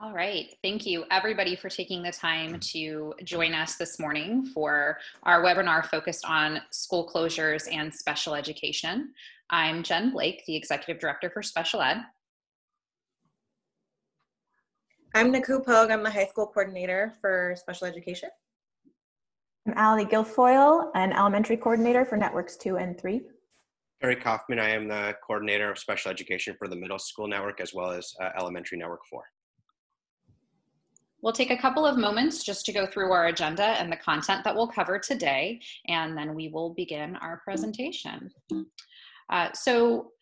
All right. Thank you, everybody, for taking the time to join us this morning for our webinar focused on school closures and special education. I'm Jen Blake, the Executive Director for Special Ed. I'm Niku Pogue. I'm the High School Coordinator for Special Education. I'm Allie Guilfoyle, an Elementary Coordinator for Networks 2 and 3. Harry Kaufman, I am the Coordinator of Special Education for the Middle School Network as well as uh, Elementary Network 4. We'll take a couple of moments just to go through our agenda and the content that we'll cover today, and then we will begin our presentation. Uh, so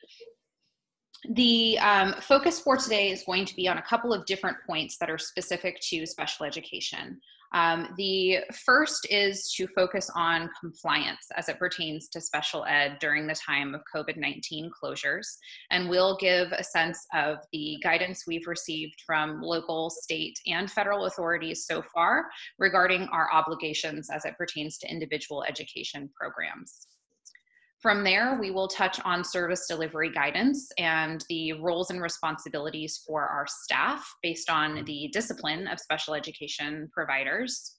the um, focus for today is going to be on a couple of different points that are specific to special education. Um, the first is to focus on compliance as it pertains to special ed during the time of COVID 19 closures. And we'll give a sense of the guidance we've received from local, state, and federal authorities so far regarding our obligations as it pertains to individual education programs. From there, we will touch on service delivery guidance and the roles and responsibilities for our staff based on the discipline of special education providers.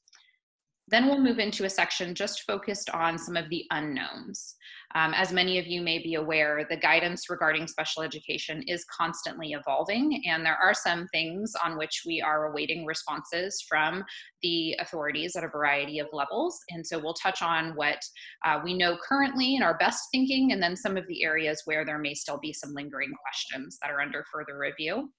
Then we'll move into a section just focused on some of the unknowns. Um, as many of you may be aware, the guidance regarding special education is constantly evolving, and there are some things on which we are awaiting responses from the authorities at a variety of levels. And so we'll touch on what uh, we know currently in our best thinking, and then some of the areas where there may still be some lingering questions that are under further review.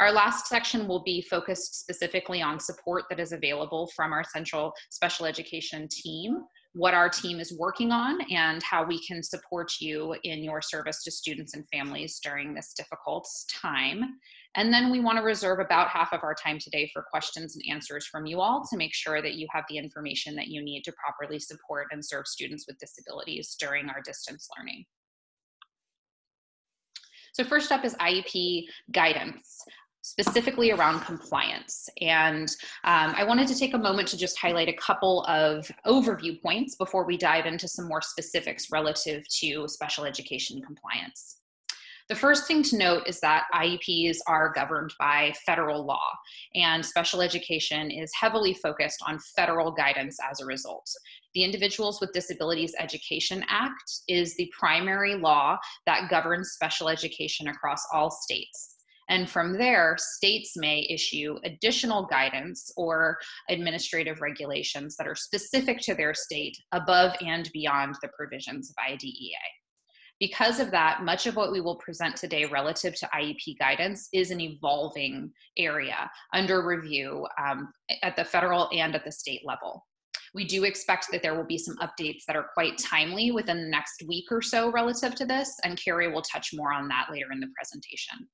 Our last section will be focused specifically on support that is available from our central special education team, what our team is working on, and how we can support you in your service to students and families during this difficult time. And then we want to reserve about half of our time today for questions and answers from you all to make sure that you have the information that you need to properly support and serve students with disabilities during our distance learning. So first up is IEP guidance specifically around compliance. And um, I wanted to take a moment to just highlight a couple of overview points before we dive into some more specifics relative to special education compliance. The first thing to note is that IEPs are governed by federal law, and special education is heavily focused on federal guidance as a result. The Individuals with Disabilities Education Act is the primary law that governs special education across all states. And from there, states may issue additional guidance or administrative regulations that are specific to their state above and beyond the provisions of IDEA. Because of that, much of what we will present today relative to IEP guidance is an evolving area under review um, at the federal and at the state level. We do expect that there will be some updates that are quite timely within the next week or so relative to this, and Carrie will touch more on that later in the presentation.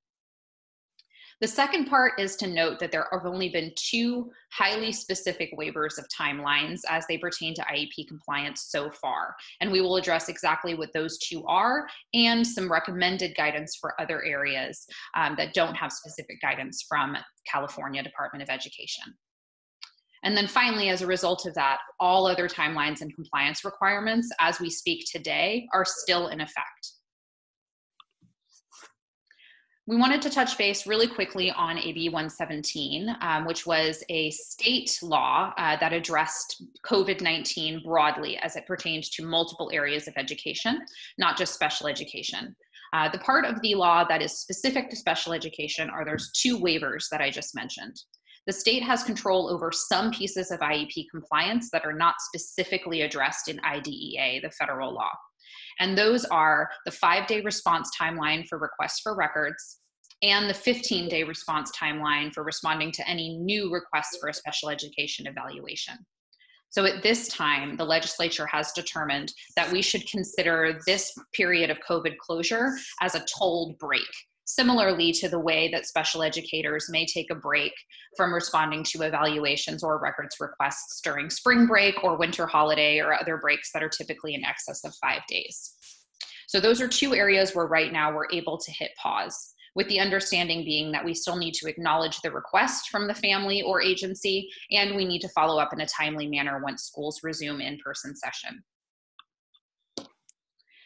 The second part is to note that there have only been two highly specific waivers of timelines as they pertain to IEP compliance so far. And we will address exactly what those two are and some recommended guidance for other areas um, that don't have specific guidance from California Department of Education. And then finally, as a result of that, all other timelines and compliance requirements as we speak today are still in effect. We wanted to touch base really quickly on AB 117, um, which was a state law uh, that addressed COVID 19 broadly as it pertains to multiple areas of education, not just special education. Uh, the part of the law that is specific to special education are there's two waivers that I just mentioned. The state has control over some pieces of IEP compliance that are not specifically addressed in IDEA, the federal law. And those are the five day response timeline for requests for records and the 15 day response timeline for responding to any new requests for a special education evaluation. So at this time, the legislature has determined that we should consider this period of COVID closure as a tolled break, similarly to the way that special educators may take a break from responding to evaluations or records requests during spring break or winter holiday or other breaks that are typically in excess of five days. So those are two areas where right now we're able to hit pause with the understanding being that we still need to acknowledge the request from the family or agency, and we need to follow up in a timely manner once schools resume in-person session.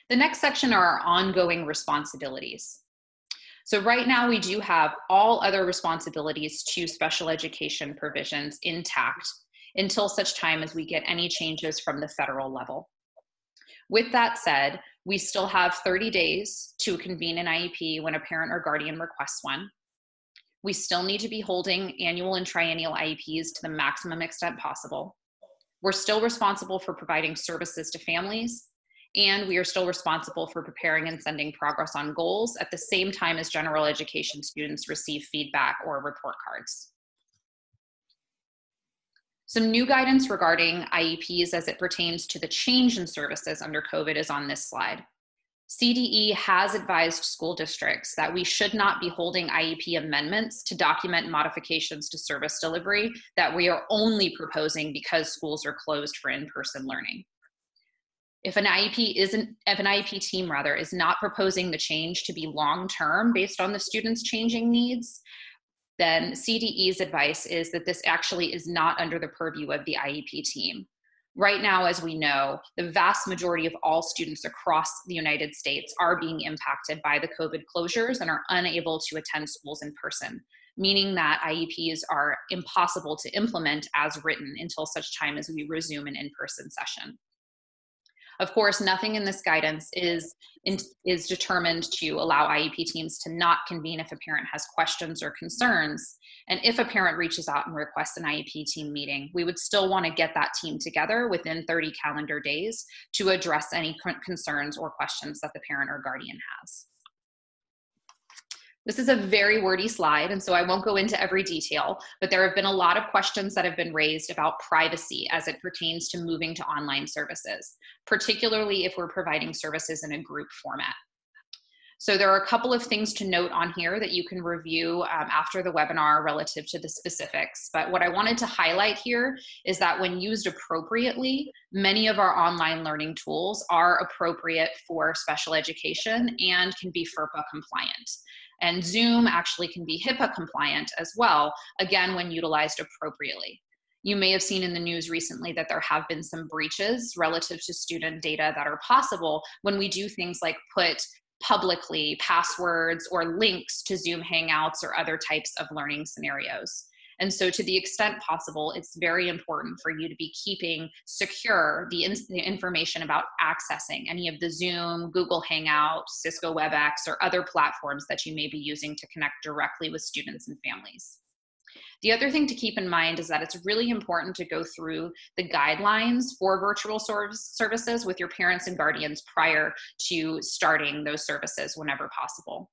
The next section are our ongoing responsibilities. So right now we do have all other responsibilities to special education provisions intact until such time as we get any changes from the federal level. With that said, we still have 30 days to convene an IEP when a parent or guardian requests one. We still need to be holding annual and triennial IEPs to the maximum extent possible. We're still responsible for providing services to families, and we are still responsible for preparing and sending progress on goals at the same time as general education students receive feedback or report cards. Some new guidance regarding IEPs as it pertains to the change in services under COVID is on this slide. CDE has advised school districts that we should not be holding IEP amendments to document modifications to service delivery that we are only proposing because schools are closed for in-person learning. If an IEP isn't, if an IEP team rather is not proposing the change to be long-term based on the students' changing needs, then CDE's advice is that this actually is not under the purview of the IEP team. Right now, as we know, the vast majority of all students across the United States are being impacted by the COVID closures and are unable to attend schools in person, meaning that IEPs are impossible to implement as written until such time as we resume an in person session. Of course, nothing in this guidance is, is determined to allow IEP teams to not convene if a parent has questions or concerns. And if a parent reaches out and requests an IEP team meeting, we would still want to get that team together within 30 calendar days to address any concerns or questions that the parent or guardian has. This is a very wordy slide, and so I won't go into every detail, but there have been a lot of questions that have been raised about privacy as it pertains to moving to online services, particularly if we're providing services in a group format. So there are a couple of things to note on here that you can review um, after the webinar relative to the specifics. But what I wanted to highlight here is that when used appropriately, many of our online learning tools are appropriate for special education and can be FERPA compliant. And Zoom actually can be HIPAA compliant as well, again, when utilized appropriately. You may have seen in the news recently that there have been some breaches relative to student data that are possible when we do things like put publicly passwords or links to Zoom Hangouts or other types of learning scenarios. And so, to the extent possible, it's very important for you to be keeping secure the, in- the, information about accessing any of the Zoom, Google Hangout, Cisco WebEx, or other platforms that you may be using to connect directly with students and families. The other thing to keep in mind is that it's really important to go through the guidelines for virtual services with your parents and guardians prior to starting those services whenever possible.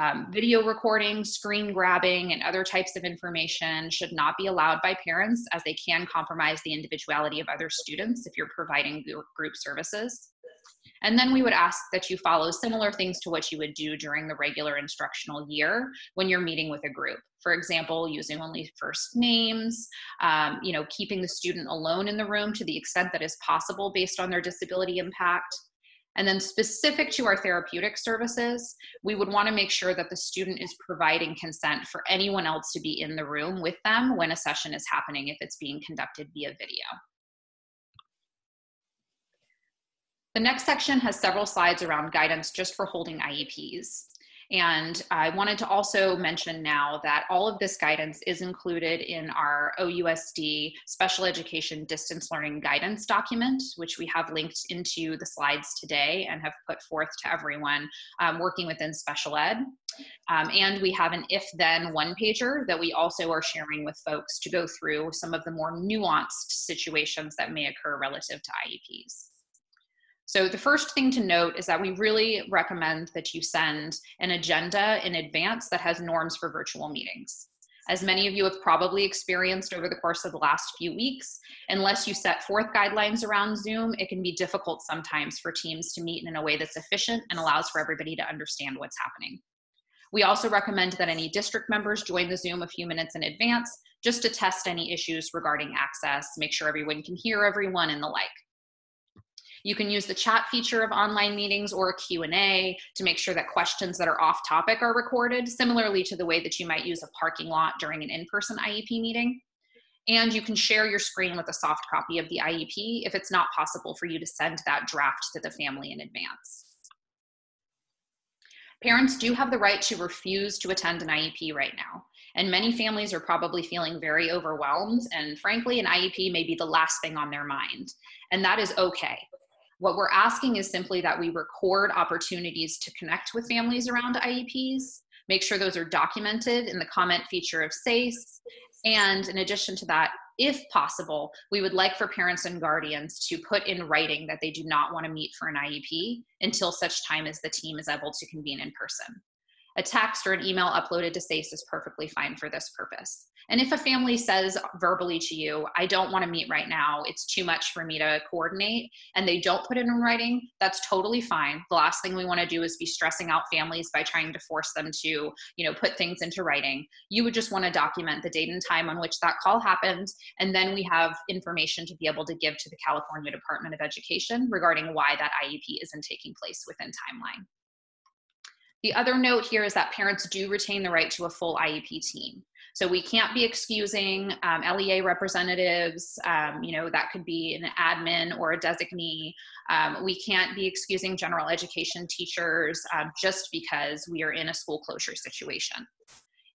Um, video recording, screen grabbing, and other types of information should not be allowed by parents as they can compromise the individuality of other students if you're providing group services. And then we would ask that you follow similar things to what you would do during the regular instructional year when you're meeting with a group. For example, using only first names, um, you know, keeping the student alone in the room to the extent that is possible based on their disability impact, and then specific to our therapeutic services, we would want to make sure that the student is providing consent for anyone else to be in the room with them when a session is happening if it's being conducted via video. The next section has several slides around guidance just for holding IEPs. And I wanted to also mention now that all of this guidance is included in our OUSD special education distance learning guidance document, which we have linked into the slides today and have put forth to everyone um, working within special ed. Um, and we have an if then one pager that we also are sharing with folks to go through some of the more nuanced situations that may occur relative to IEPs. So the first thing to note is that we really recommend that you send an agenda in advance that has norms for virtual meetings. As many of you have probably experienced over the course of the last few weeks, unless you set forth guidelines around Zoom, it can be difficult sometimes for teams to meet in a way that's efficient and allows for everybody to understand what's happening. We also recommend that any district members join the Zoom a few minutes in advance just to test any issues regarding access, make sure everyone can hear everyone and the like. You can use the chat feature of online meetings or a Q&A to make sure that questions that are off topic are recorded, similarly to the way that you might use a parking lot during an in-person IEP meeting. And you can share your screen with a soft copy of the IEP if it's not possible for you to send that draft to the family in advance. Parents do have the right to refuse to attend an IEP right now. And many families are probably feeling very overwhelmed. And frankly, an IEP may be the last thing on their mind. And that is okay. What we're asking is simply that we record opportunities to connect with families around IEPs, make sure those are documented in the comment feature of SACE. And in addition to that, if possible, we would like for parents and guardians to put in writing that they do not want to meet for an IEP until such time as the team is able to convene in person. A text or an email uploaded to SACE is perfectly fine for this purpose. And if a family says verbally to you, I don't want to meet right now, it's too much for me to coordinate, and they don't put it in writing, that's totally fine. The last thing we want to do is be stressing out families by trying to force them to, you know, put things into writing. You would just want to document the date and time on which that call happened, and then we have information to be able to give to the California Department of Education regarding why that IEP isn't taking place within timeline. The other note here is that parents do retain the right to a full IEP team. So we can't be excusing um, LEA representatives, um, you know, that could be an admin or a designee. Um, we can't be excusing general education teachers um, just because we are in a school closure situation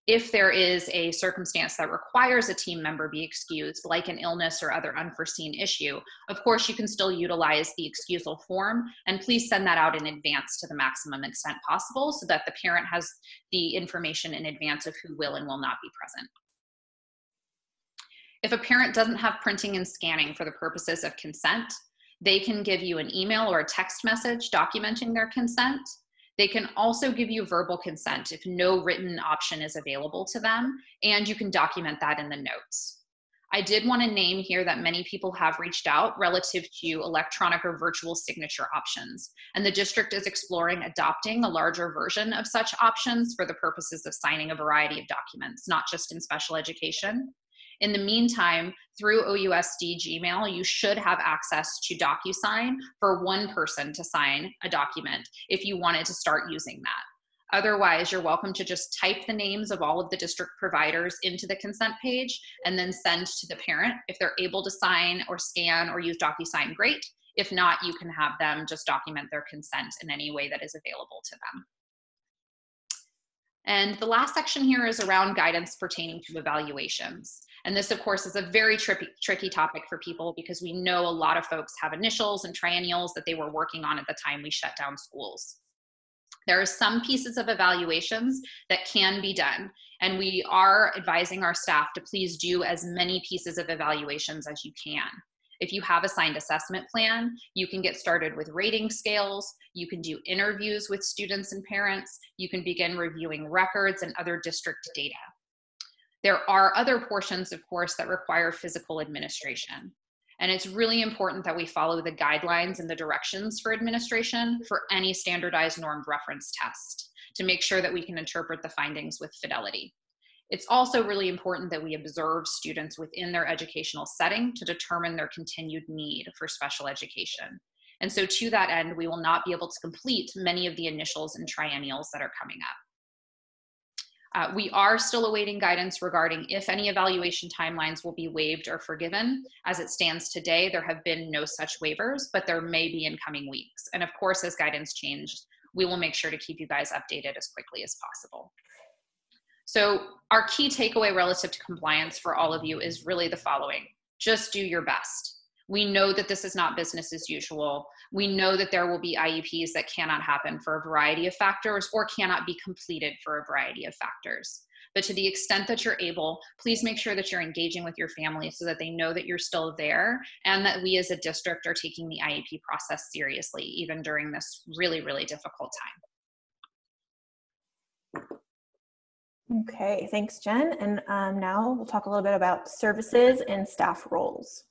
if there is a circumstance that requires a team member be excused, like an illness or other unforeseen issue, of course, you can still utilize the excusal form and please send that out in advance to the maximum extent possible so that the parent has the information in advance of who will and will not be present. If a parent doesn't have printing and scanning for the purposes of consent, they can give you an email or a text message documenting their consent they can also give you verbal consent if no written option is available to them, and you can document that in the notes. I did want to name here that many people have reached out relative to electronic or virtual signature options, and the district is exploring adopting a larger version of such options for the purposes of signing a variety of documents, not just in special education. In the meantime, through OUSD Gmail, you should have access to DocuSign for one person to sign a document if you wanted to start using that. Otherwise, you're welcome to just type the names of all of the district providers into the consent page and then send to the parent. If they're able to sign or scan or use DocuSign, great. If not, you can have them just document their consent in any way that is available to them. And the last section here is around guidance pertaining to evaluations. And this, of course, is a very tricky, tricky topic for people because we know a lot of folks have initials and triennials that they were working on at the time we shut down schools. There are some pieces of evaluations that can be done, and we are advising our staff to please do as many pieces of evaluations as you can. If you have a signed assessment plan, you can get started with rating scales, you can do interviews with students and parents, you can begin reviewing records and other district data. There are other portions, of course, that require physical administration. And it's really important that we follow the guidelines and the directions for administration for any standardized normed reference test to make sure that we can interpret the findings with fidelity. It's also really important that we observe students within their educational setting to determine their continued need for special education. And so to that end, we will not be able to complete many of the initials and triennials that are coming up. Uh, we are still awaiting guidance regarding if any evaluation timelines will be waived or forgiven. As it stands today, there have been no such waivers, but there may be in coming weeks. And of course, as guidance changes, we will make sure to keep you guys updated as quickly as possible. So our key takeaway relative to compliance for all of you is really the following. Just do your best. We know that this is not business as usual. We know that there will be IEPs that cannot happen for a variety of factors or cannot be completed for a variety of factors. But to the extent that you're able, please make sure that you're engaging with your family so that they know that you're still there and that we as a district are taking the IEP process seriously, even during this really, really difficult time. Okay, thanks, Jen. And um, now we'll talk a little bit about services and staff roles.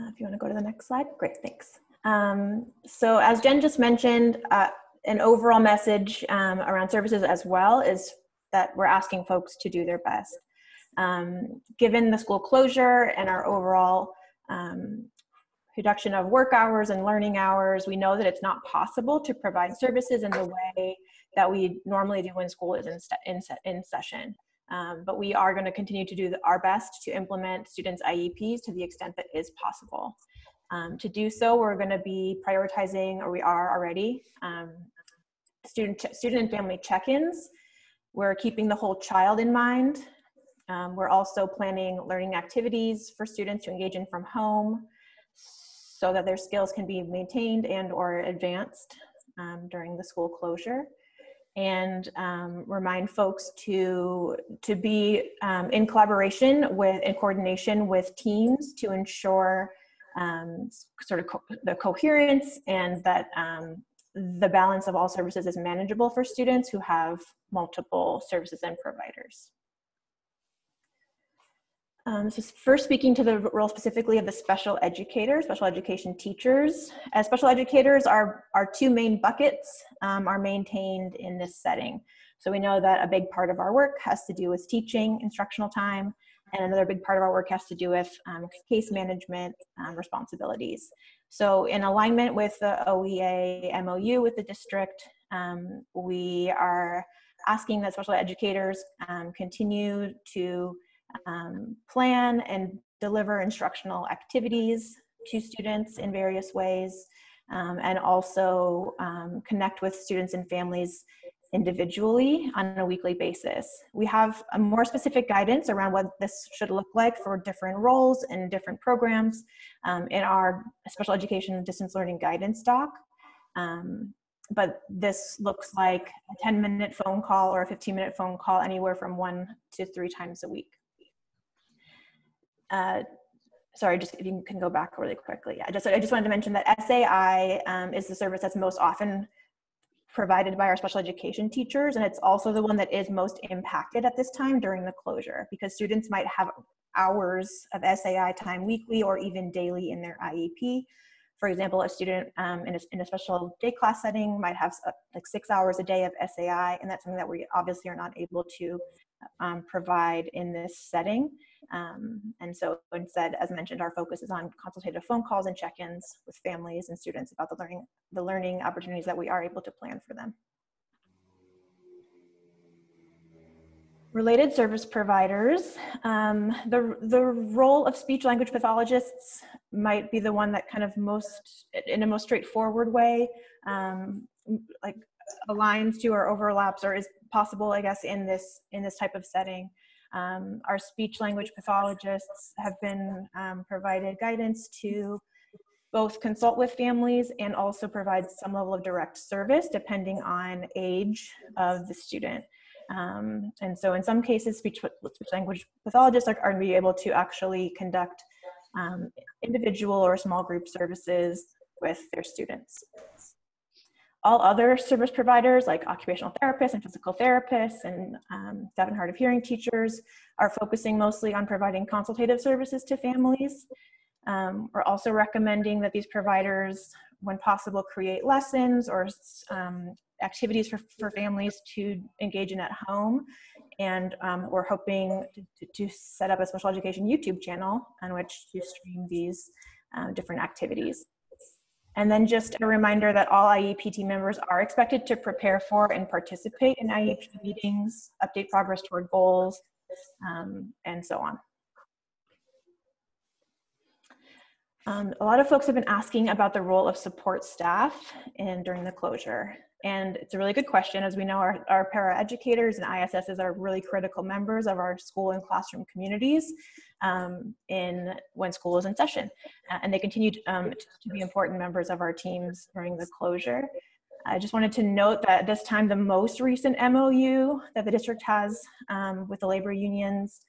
Uh, if you want to go to the next slide, great, thanks. Um, so as Jen just mentioned, uh, an overall message um, around services as well is that we're asking folks to do their best. Um, given the school closure and our overall um, reduction of work hours and learning hours, we know that it's not possible to provide services in the way that we normally do when school is in, in, in session. Um, but we are going to continue to do the, our best to implement students' IEPs to the extent that is possible. Um, to do so, we're going to be prioritizing, or we are already, um, student, student and family check-ins. We're keeping the whole child in mind. Um, we're also planning learning activities for students to engage in from home so that their skills can be maintained and or advanced um, during the school closure and um, remind folks to to be um, in collaboration with in coordination with teams to ensure um, sort of co the coherence and that um, the balance of all services is manageable for students who have multiple services and providers. Um, so first speaking to the role specifically of the special educators, special education teachers. As special educators, our, our two main buckets um, are maintained in this setting. So we know that a big part of our work has to do with teaching, instructional time, and another big part of our work has to do with um, case management um, responsibilities. So in alignment with the OEA MOU with the district, um, we are asking that special educators um, continue to um, plan and deliver instructional activities to students in various ways, um, and also um, connect with students and families individually on a weekly basis. We have a more specific guidance around what this should look like for different roles and different programs um, in our special education distance learning guidance doc. Um, but this looks like a 10 minute phone call or a 15 minute phone call anywhere from one to three times a week uh, sorry, just if you can go back really quickly. I just I just wanted to mention that SAI um, is the service that's most often provided by our special education teachers, and it's also the one that is most impacted at this time during the closure because students might have hours of SAI time weekly or even daily in their IEP. For example, a student um, in, a, in a special day class setting might have uh, like six hours a day of SAI, and that's something that we obviously are not able to um, provide in this setting. Um, and so instead, as mentioned, our focus is on consultative phone calls and check-ins with families and students about the learning, the learning opportunities that we are able to plan for them. Related service providers, um, the, the role of speech language pathologists might be the one that kind of most, in a most straightforward way, um, like aligns to or overlaps or is possible, I guess, in this, in this type of setting. Um, our speech language pathologists have been um, provided guidance to both consult with families and also provide some level of direct service depending on age of the student. Um, and so in some cases, speech, speech language pathologists are, are be able to actually conduct um, individual or small group services with their students. All other service providers like occupational therapists and physical therapists and um, deaf and hard of hearing teachers are focusing mostly on providing consultative services to families. Um, we're also recommending that these providers, when possible, create lessons or um, activities for, for families to engage in at home. And um, we're hoping to, to, set up a special education YouTube channel on which to stream these uh, different activities. And then just a reminder that all IEP team members are expected to prepare for and participate in IEP meetings, update progress toward goals, um, and so on. Um, a lot of folks have been asking about the role of support staff and during the closure. And it's a really good question. As we know, our, our paraeducators and ISSs are really critical members of our school and classroom communities um, in when school is in session. Uh, and they continue to, um, to be important members of our teams during the closure. I just wanted to note that at this time, the most recent MOU that the district has um, with the labor unions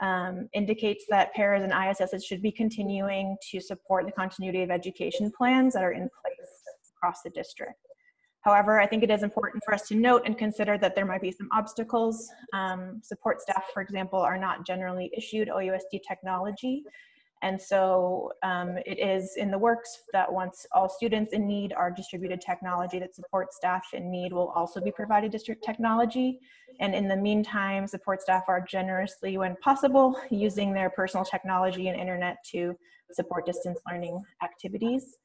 um, indicates that paras and ISSs should be continuing to support the continuity of education plans that are in place across the district. However, I think it is important for us to note and consider that there might be some obstacles. Um, support staff, for example, are not generally issued OUSD technology. And so um, it is in the works that once all students in need are distributed technology that support staff in need will also be provided district technology. And in the meantime, support staff are generously, when possible, using their personal technology and internet to support distance learning activities.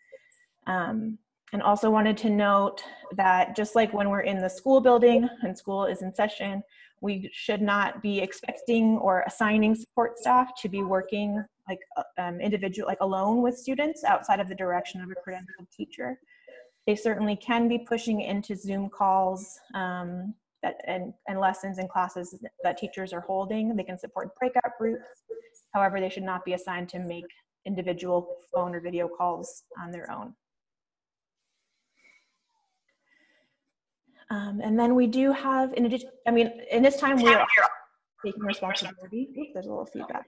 Um, and also wanted to note that just like when we're in the school building and school is in session, we should not be expecting or assigning support staff to be working like uh, um, individual, like alone with students outside of the direction of a credentialed teacher. They certainly can be pushing into Zoom calls um, that, and, and lessons and classes that teachers are holding. They can support breakout groups. However, they should not be assigned to make individual phone or video calls on their own. Um, and then we do have, in addition, I mean, in this time we are taking responsibility. Oops, there's a little feedback.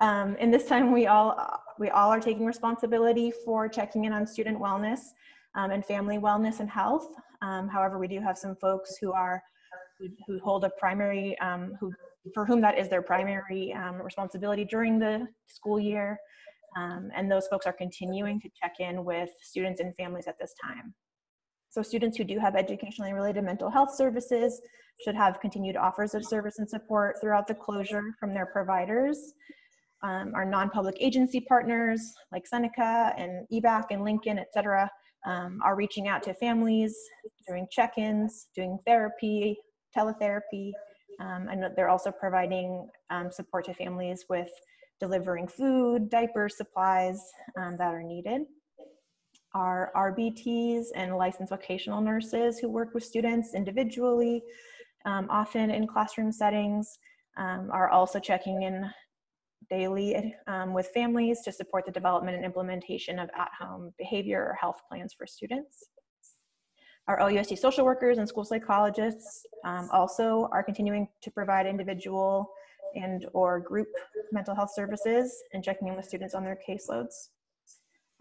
Um, in this time, we all we all are taking responsibility for checking in on student wellness um, and family wellness and health. Um, however, we do have some folks who are who, who hold a primary um, who for whom that is their primary um, responsibility during the school year, um, and those folks are continuing to check in with students and families at this time. So students who do have educationally related mental health services should have continued offers of service and support throughout the closure from their providers. Um, our non-public agency partners like Seneca and EBAC and Lincoln, et cetera, um, are reaching out to families, doing check-ins, doing therapy, teletherapy, um, and they're also providing um, support to families with delivering food, diaper supplies um, that are needed our RBTs and licensed vocational nurses who work with students individually, um, often in classroom settings, um, are also checking in daily um, with families to support the development and implementation of at-home behavior or health plans for students. Our OUSD social workers and school psychologists um, also are continuing to provide individual and or group mental health services and checking in with students on their caseloads.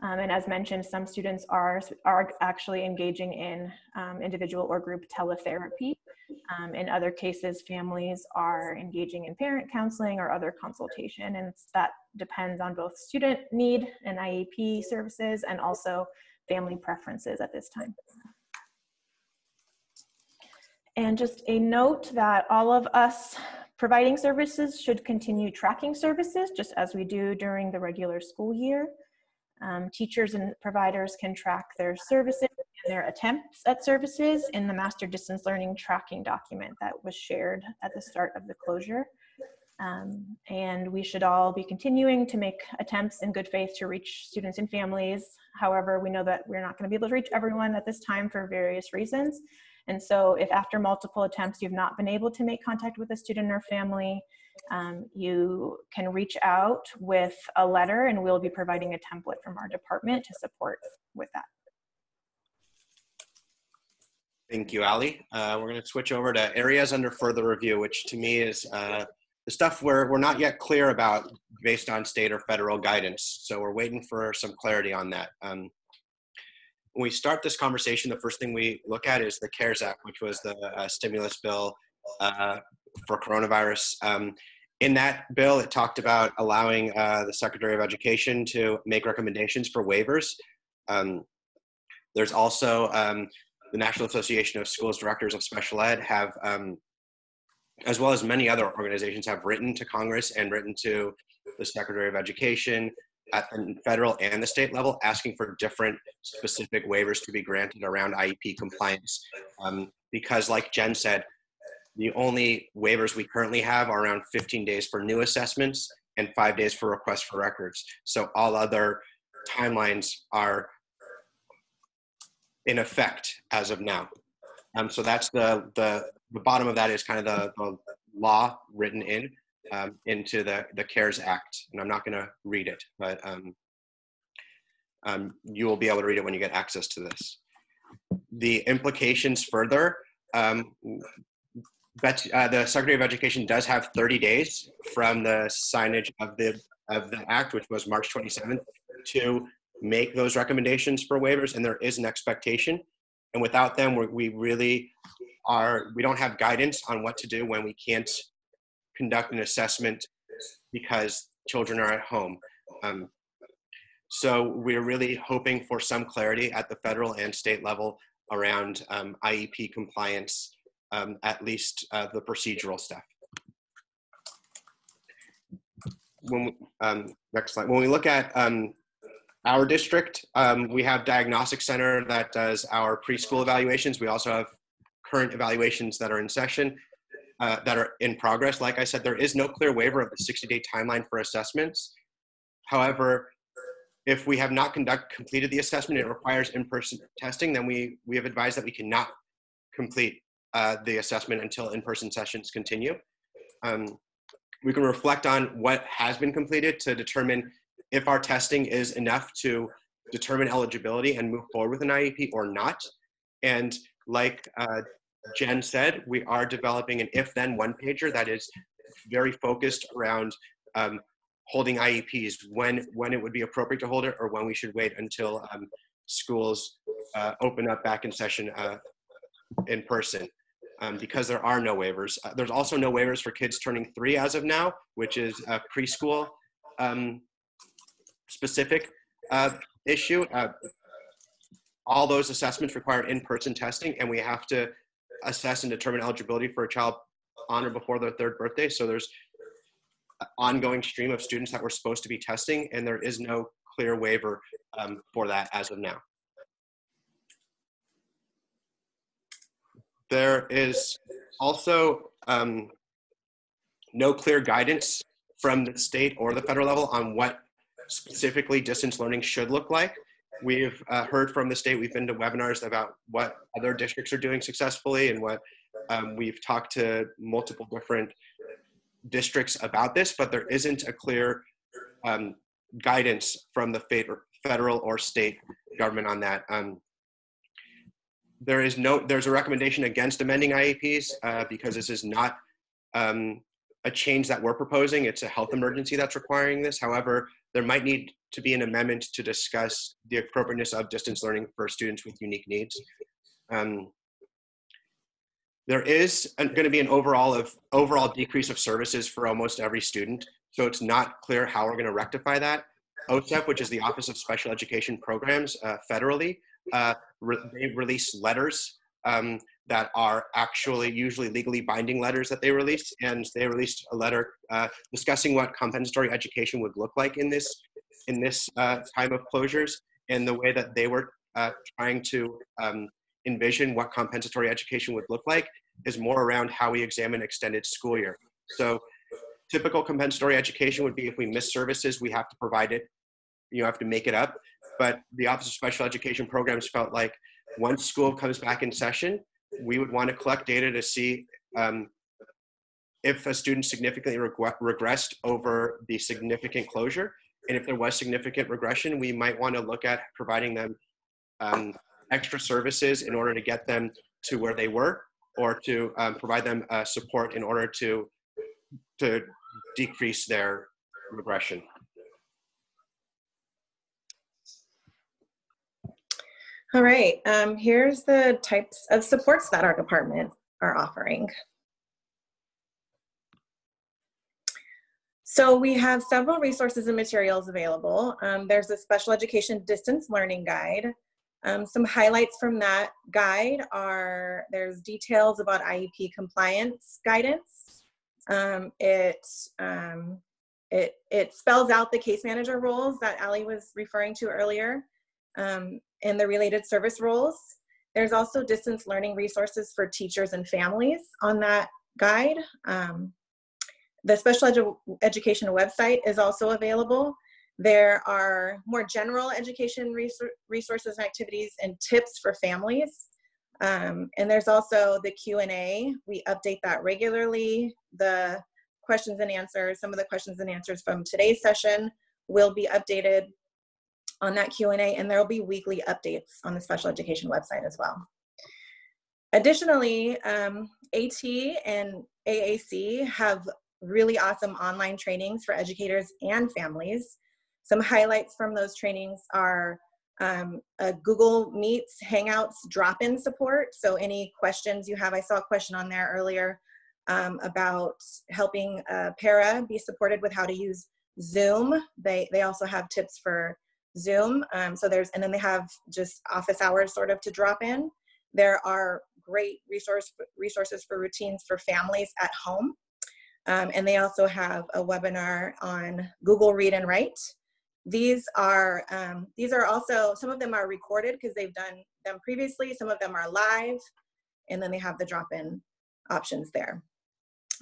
Um, and as mentioned, some students are, are actually engaging in um, individual or group teletherapy. Um, in other cases, families are engaging in parent counseling or other consultation, and that depends on both student need and IEP services and also family preferences at this time. And just a note that all of us providing services should continue tracking services just as we do during the regular school year. Um, teachers and providers can track their services and their attempts at services in the Master Distance Learning Tracking document that was shared at the start of the closure. Um, and we should all be continuing to make attempts in good faith to reach students and families. However, we know that we're not going to be able to reach everyone at this time for various reasons. And so if after multiple attempts you've not been able to make contact with a student or family, um, you can reach out with a letter and we'll be providing a template from our department to support with that. Thank you, Ali. Uh, we're going to switch over to areas under further review, which to me is uh, the stuff where we're not yet clear about based on state or federal guidance. So we're waiting for some clarity on that. Um, when we start this conversation, the first thing we look at is the CARES Act, which was the uh, stimulus bill uh, for coronavirus. Um, in that bill, it talked about allowing uh, the Secretary of Education to make recommendations for waivers. Um, there's also um, the National Association of Schools Directors of Special Ed have, um, as well as many other organizations, have written to Congress and written to the Secretary of Education at the federal and the state level asking for different specific waivers to be granted around IEP compliance. Um, because like Jen said, the only waivers we currently have are around 15 days for new assessments and five days for requests for records. So all other timelines are in effect as of now. Um, so that's the, the, the bottom of that is kind of the, the law written in um, into the, the CARES Act. And I'm not going to read it, but um, um, you will be able to read it when you get access to this. The implications further, um, uh, the Secretary of Education does have 30 days from the signage of the, of the act, which was March 27th, to make those recommendations for waivers, and there is an expectation. And without them, we really are, we don't have guidance on what to do when we can't conduct an assessment because children are at home. Um, so we're really hoping for some clarity at the federal and state level around um, IEP compliance, um, at least uh, the procedural stuff. When, um, next slide. When we look at um, our district, um, we have diagnostic center that does our preschool evaluations. We also have current evaluations that are in session uh, that are in progress. Like I said, there is no clear waiver of the 60 day timeline for assessments. However, if we have not conduct completed the assessment, it requires in-person testing. Then we we have advised that we cannot complete uh, the assessment until in-person sessions continue. Um, we can reflect on what has been completed to determine if our testing is enough to determine eligibility and move forward with an IEP or not. And like uh, Jen said, we are developing an if-then one-pager that is very focused around um, holding IEPs, when, when it would be appropriate to hold it or when we should wait until um, schools uh, open up back in session uh, in person. Um, because there are no waivers. Uh, there's also no waivers for kids turning three as of now, which is a preschool um, specific uh, issue. Uh, all those assessments require in-person testing and we have to assess and determine eligibility for a child on or before their third birthday. So there's ongoing stream of students that we're supposed to be testing and there is no clear waiver um, for that as of now. There is also um, no clear guidance from the state or the federal level on what specifically distance learning should look like. We've uh, heard from the state, we've been to webinars about what other districts are doing successfully and what um, we've talked to multiple different districts about this, but there isn't a clear um, guidance from the federal or state government on that. Um, there is no there's a recommendation against amending IEPs uh, because this is not um, a change that we're proposing. It's a health emergency that's requiring this. However, there might need to be an amendment to discuss the appropriateness of distance learning for students with unique needs. Um, there is going to be an overall of overall decrease of services for almost every student. So it's not clear how we're going to rectify that. OSEP, which is the Office of Special Education Programs uh, federally, uh, re- they release letters um, that are actually usually legally binding letters that they release. And they released a letter uh, discussing what compensatory education would look like in this in this uh, time of closures and the way that they were uh, trying to um, envision what compensatory education would look like is more around how we examine extended school year. So typical compensatory education would be if we miss services, we have to provide it, you know, have to make it up but the Office of Special Education Programs felt like once school comes back in session, we would want to collect data to see um, if a student significantly reg- regressed over the significant closure. And if there was significant regression, we might want to look at providing them um, extra services in order to get them to where they were or to um, provide them uh, support in order to, to decrease their regression. All right, um, here's the types of supports that our department are offering. So we have several resources and materials available. Um, there's a special education distance learning guide. Um, some highlights from that guide are there's details about IEP compliance guidance. Um, it, um, it, it spells out the case manager roles that Ali was referring to earlier um, and the related service roles. There's also distance learning resources for teachers and families on that guide. Um, the special edu education website is also available. There are more general education resources and activities and tips for families. Um, and there's also the Q&A. We update that regularly. The questions and answers, some of the questions and answers from today's session will be updated on that Q&A and there will be weekly updates on the special education website as well. Additionally, um, AT and AAC have really awesome online trainings for educators and families. Some highlights from those trainings are um, a Google Meets Hangouts drop-in support. So any questions you have, I saw a question on there earlier um, about helping para be supported with how to use Zoom. They, they also have tips for Zoom. Um, so there's, and then they have just office hours sort of to drop in. There are great resource resources for routines for families at home. Um, and they also have a webinar on Google Read and Write. These are um, these are also some of them are recorded because they've done them previously. Some of them are live, and then they have the drop-in options there.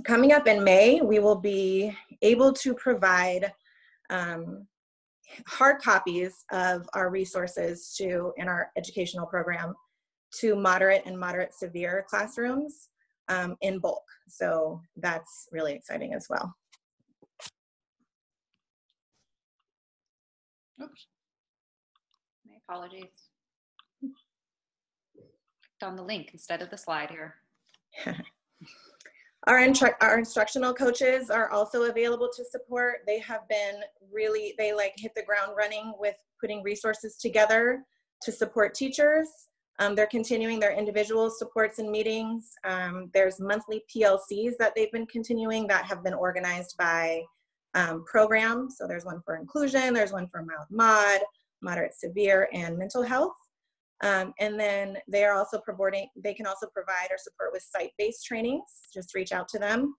Coming up in May, we will be able to provide um, hard copies of our resources to in our educational program to moderate and moderate severe classrooms um, in bulk. So that's really exciting as well. Oops. My apologies. Clicked on the link instead of the slide here. Our, instru- our instructional coaches are also available to support. They have been really, they like hit the ground running with putting resources together to support teachers. Um, they're continuing their individual supports and meetings. Um, there's monthly PLCs that they've been continuing that have been organized by um, program. So there's one for inclusion, there's one for mild mod, moderate severe, and mental health. Um, and then they are also providing, they can also provide or support with site-based trainings. Just reach out to them.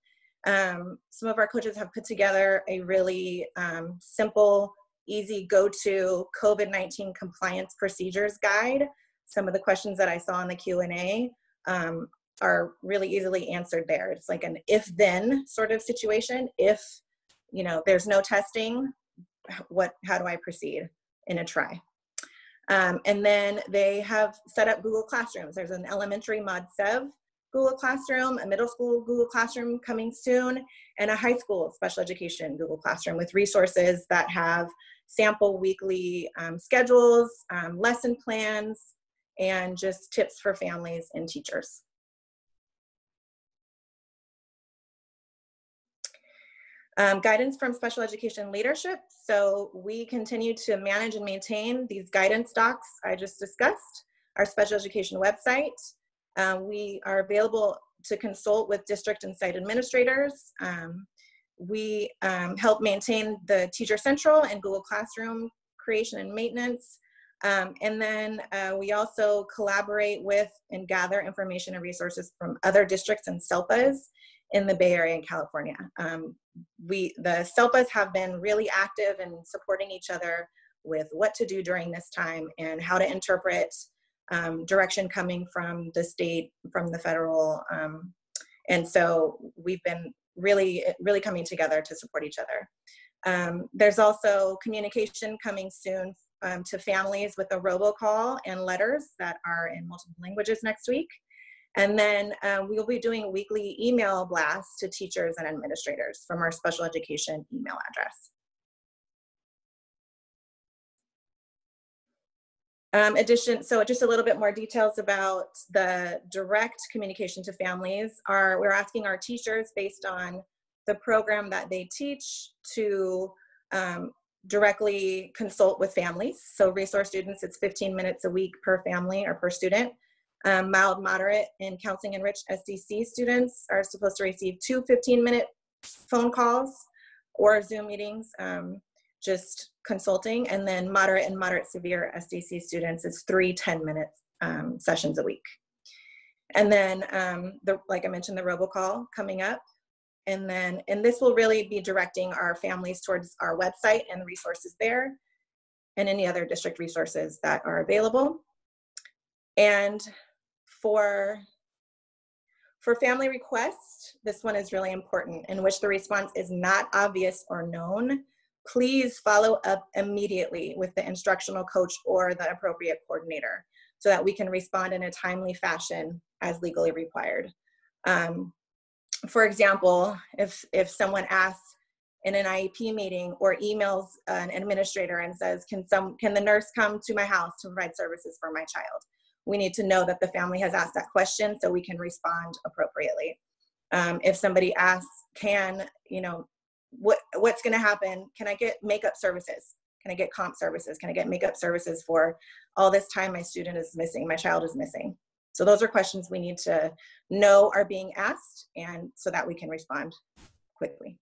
Um, some of our coaches have put together a really um, simple, easy go-to COVID-19 compliance procedures guide. Some of the questions that I saw in the Q&A um, are really easily answered there. It's like an if-then sort of situation. If, you know, there's no testing, what, how do I proceed in a try? Um, and then they have set up Google Classrooms. There's an elementary Mod Sev Google Classroom, a middle school Google Classroom coming soon, and a high school special education Google Classroom with resources that have sample weekly um, schedules, um, lesson plans, and just tips for families and teachers. Um, guidance from special education leadership. So we continue to manage and maintain these guidance docs I just discussed, our special education website. Um, we are available to consult with district and site administrators. Um, we um, help maintain the Teacher Central and Google Classroom creation and maintenance. Um, and then uh, we also collaborate with and gather information and resources from other districts and SELPAs in the Bay Area in California. Um, we, the SELPAs have been really active in supporting each other with what to do during this time and how to interpret um, direction coming from the state, from the federal. Um, and so we've been really, really coming together to support each other. Um, there's also communication coming soon um, to families with a robocall and letters that are in multiple languages next week. And then um, we will be doing weekly email blasts to teachers and administrators from our special education email address. Um, addition, so just a little bit more details about the direct communication to families are we're asking our teachers based on the program that they teach to um, directly consult with families. So resource students, it's 15 minutes a week per family or per student. Um, mild, moderate, and counseling enriched SDC students are supposed to receive two 15 minute phone calls or Zoom meetings, um, just consulting. And then moderate and moderate severe SDC students is three 10 minute um, sessions a week. And then, um, the, like I mentioned, the robocall coming up. And then, and this will really be directing our families towards our website and resources there and any other district resources that are available. And for for family requests, this one is really important, in which the response is not obvious or known. Please follow up immediately with the instructional coach or the appropriate coordinator so that we can respond in a timely fashion as legally required. Um, for example, if, if someone asks in an IEP meeting or emails an administrator and says, can, some, can the nurse come to my house to provide services for my child? We need to know that the family has asked that question so we can respond appropriately. Um, if somebody asks, can, you know, what what's going to happen? Can I get makeup services? Can I get comp services? Can I get makeup services for all this time my student is missing, my child is missing? So those are questions we need to know are being asked and so that we can respond quickly.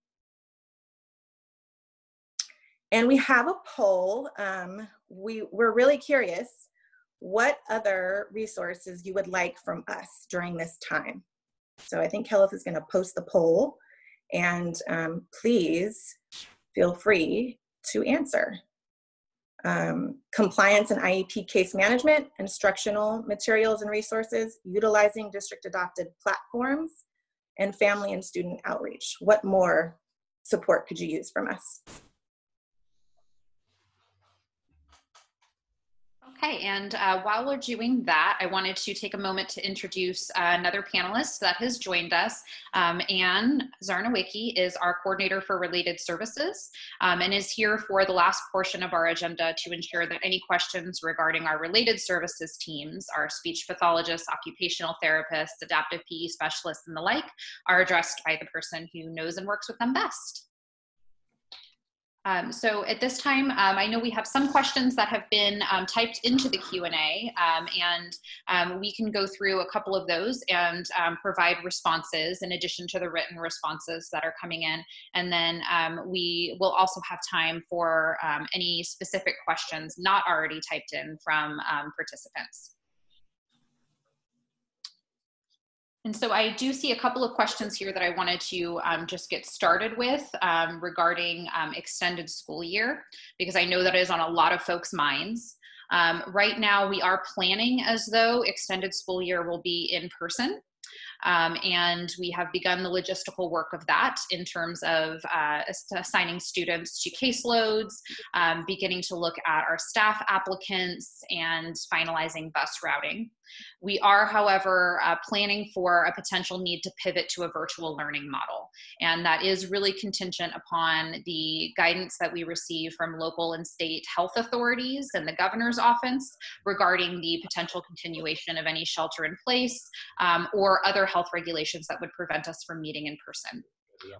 And we have a poll. Um, we, we're really curious what other resources you would like from us during this time. So I think Kelleth is going to post the poll, and um, please feel free to answer. Um, compliance and IEP case management, instructional materials and resources, utilizing district adopted platforms, and family and student outreach. What more support could you use from us? Okay, and uh, while we're doing that, I wanted to take a moment to introduce uh, another panelist that has joined us. Um, Anne Zarnowicki is our coordinator for related services um, and is here for the last portion of our agenda to ensure that any questions regarding our related services teams, our speech pathologists, occupational therapists, adaptive PE specialists, and the like, are addressed by the person who knows and works with them best. Um, so at this time, um, I know we have some questions that have been um, typed into the Q&A um, and um, we can go through a couple of those and um, provide responses in addition to the written responses that are coming in. And then we will also have time for any specific questions not already typed in from participants. And so I do see a couple of questions here that I wanted to um, just get started with um, regarding um, extended school year, because I know that is on a lot of folks' minds. Um, right now, we are planning as though extended school year will be in person. Um, and we have begun the logistical work of that in terms of uh, assigning students to caseloads, um, beginning to look at our staff applicants, and finalizing bus routing. We are, however, uh, planning for a potential need to pivot to a virtual learning model. And that is really contingent upon the guidance that we receive from local and state health authorities and the governor's office regarding the potential continuation of any shelter in place um, or other health regulations that would prevent us from meeting in person.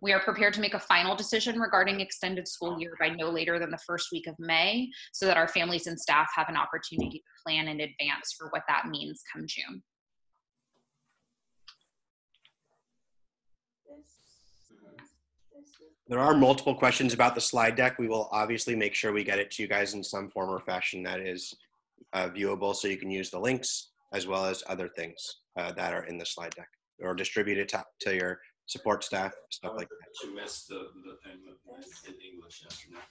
We are prepared to make a final decision regarding extended school year by no later than the first week of May so that our families and staff have an opportunity to plan in advance for what that means come June. There are multiple questions about the slide deck. We will obviously make sure we get it to you guys in some form or fashion that is uh, viewable so you can use the links as well as other things uh, that are in the slide deck or distribute it to, to your support staff, stuff like that. You missed the, the thing in English yesterday.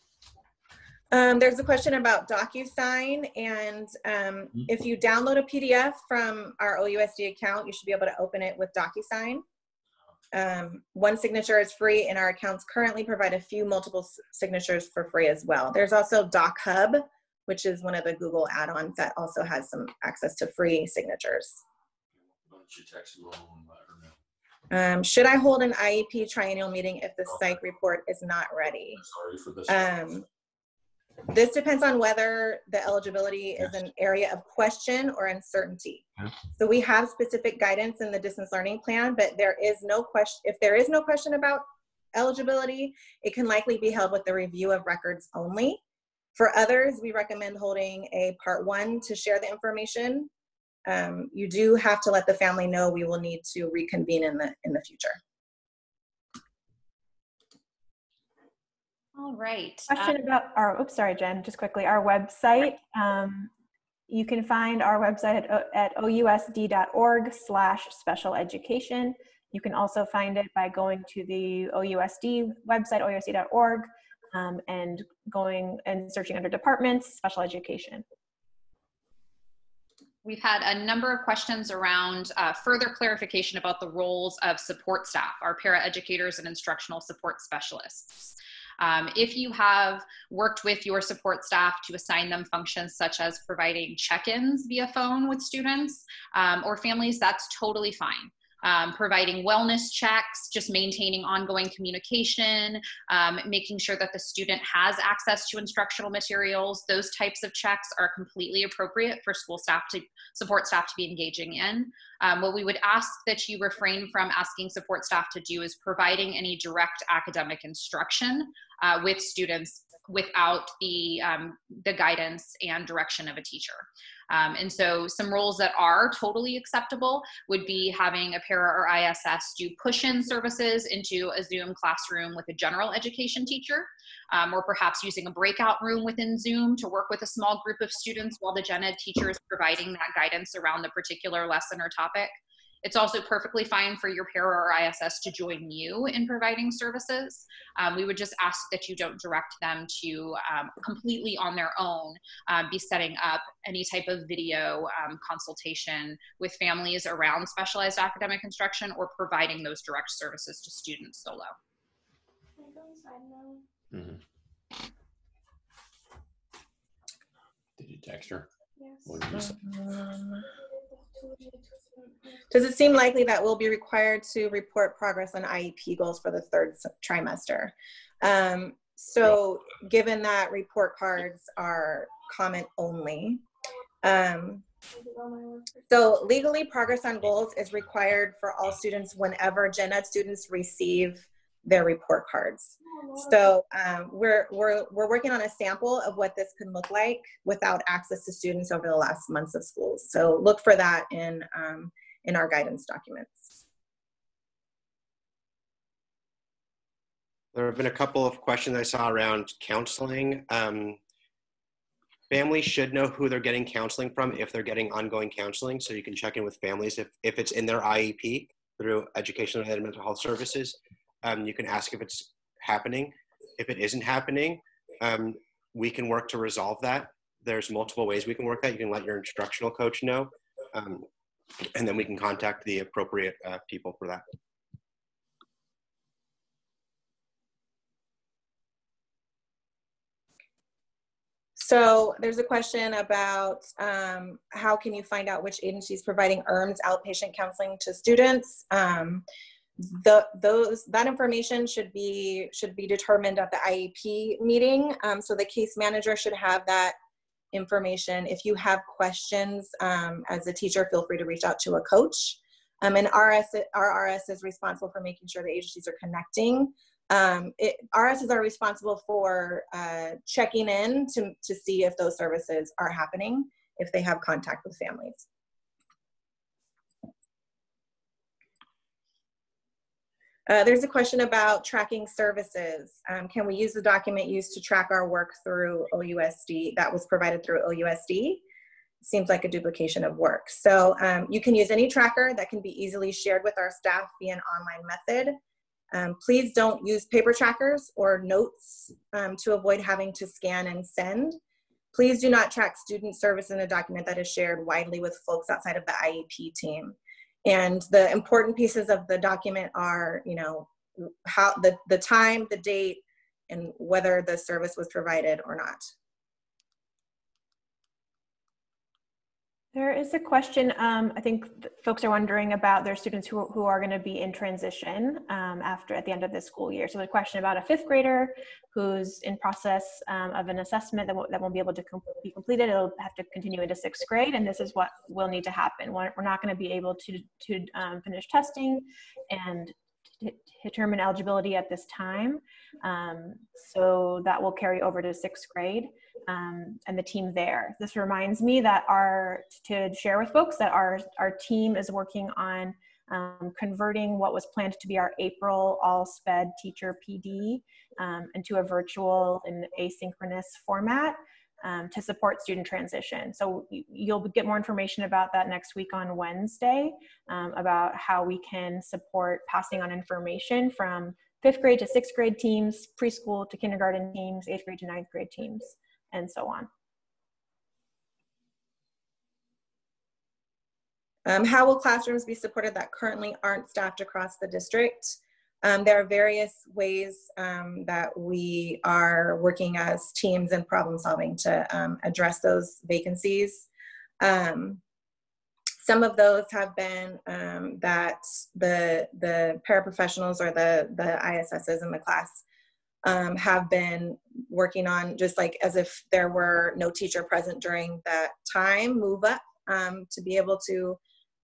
Um, there's a question about DocuSign, and um, Mhm. if you download a PDF from our OUSD account, you should be able to open it with DocuSign. Um, one signature is free, and our accounts currently provide a few multiple signatures for free as well. There's also DocHub, which is one of the Google add-ons that also has some access to free signatures. Why don't you text Lauren and let her know? Um, should I hold an IEP triennial meeting if the psych report is not ready? Sorry for this. Um, this depends on whether the eligibility is an area of question or uncertainty. Yeah. So we have specific guidance in the distance learning plan, but there is no question, if there is no question about eligibility, it can likely be held with the review of records only. For others, we recommend holding a part one to share the information. Um, you do have to let the family know we will need to reconvene in the, in the future. All right. Question about our, oops, sorry, Jen, just quickly, our website. Um, you can find our website at, o- at ousd.org slash special education. You can also find it by going to the OUSD website, ousd.org, um, and going and searching under departments, special education. We've had a number of questions around uh, further clarification about the roles of support staff, our paraeducators and instructional support specialists. Um, if you have worked with your support staff to assign them functions such as providing check-ins via phone with students um, or families, that's totally fine. Um, providing wellness checks, just maintaining ongoing communication, um, making sure that the student has access to instructional materials. Those types of checks are completely appropriate for school staff to support staff to be engaging in. Um, what we would ask that you refrain from asking support staff to do is providing any direct academic instruction uh, with students without the, um, the guidance and direction of a teacher. Um, and so some roles that are totally acceptable would be having a para or ISS do push-in services into a Zoom classroom with a general education teacher, um, or perhaps using a breakout room within Zoom to work with a small group of students while the gen ed teacher is providing that guidance around the particular lesson or topic. It's also perfectly fine for your para or ISS to join you in providing services. Um, we would just ask that you don't direct them to um, completely on their own um, be setting up any type of video um, consultation with families around specialized academic instruction or providing those direct services to students solo. Mhm. Did you text her? Yeah. Does it seem likely that we'll be required to report progress on IEP goals for the third trimester? Um, so given that report cards are comment only, um, so legally, progress on goals is required for all students whenever gen ed students receive their report cards. So um, we're, we're, we're working on a sample of what this could look like without access to students over the last months of schools. So look for that in, um, in our guidance documents. There have been a couple of questions I saw around counseling. Um, families should know who they're getting counseling from if they're getting ongoing counseling. So you can check in with families if, if it's in their IEP through Educational and Mental Health Services. Um, you can ask if it's happening. If it isn't happening, um, we can work to resolve that. There's multiple ways we can work that. You can let your instructional coach know, um, and then we can contact the appropriate uh, people for that. So there's a question about um, how can you find out which agency is providing ERMHS outpatient counseling to students? Um, the those that information should be should be determined at the IEP meeting. Um, so the case manager should have that information. If you have questions um, as a teacher, feel free to reach out to a coach. Um, and RS, our RS is responsible for making sure the agencies are connecting. Um, it, RSs are responsible for uh, checking in to, to see if those services are happening, if they have contact with families. Uh, there's a question about tracking services. Um, can we use the document used to track our work through OUSD that was provided through OUSD? Seems like a duplication of work. So um, you can use any tracker that can be easily shared with our staff via an online method. Um, please don't use paper trackers or notes um, to avoid having to scan and send. Please do not track student service in a document that is shared widely with folks outside of the IEP team. And the important pieces of the document are, you know, how the, the time, the date, and whether the service was provided or not. There is a question, um, I think folks are wondering about their students who, who are going to be in transition um, after at the end of this school year. So the question about a fifth grader who's in process um, of an assessment that, that won't be able to com- be completed. It'll have to continue into sixth grade, and this is what will need to happen. We're, not going to be able to, to um, finish testing and determine eligibility at this time. Um, so that will carry over to sixth grade um, and the team there. This reminds me that our to share with folks that our our team is working on um, converting what was planned to be our April all sped teacher PD um, into a virtual and asynchronous format. Um, to support student transition. So you, you'll get more information about that next week on Wednesday um, about how we can support passing on information from fifth grade to sixth grade teams, preschool to kindergarten teams, eighth grade to ninth grade teams and so on. Um, how will classrooms be supported that currently aren't staffed across the district? Um, there are various ways um, that we are working as teams and problem solving to um, address those vacancies. Um, some of those have been um, that the, the paraprofessionals or the, the ISSs in the class um, have been working on just like as if there were no teacher present during that time, move up to be able to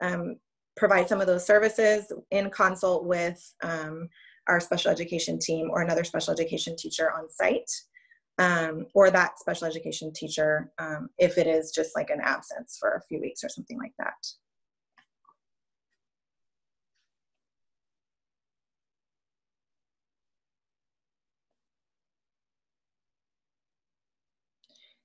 um, provide some of those services in consult with um, our special education team or another special education teacher on site. Um, or that special education teacher um, if it is just like an absence for a few weeks or something like that.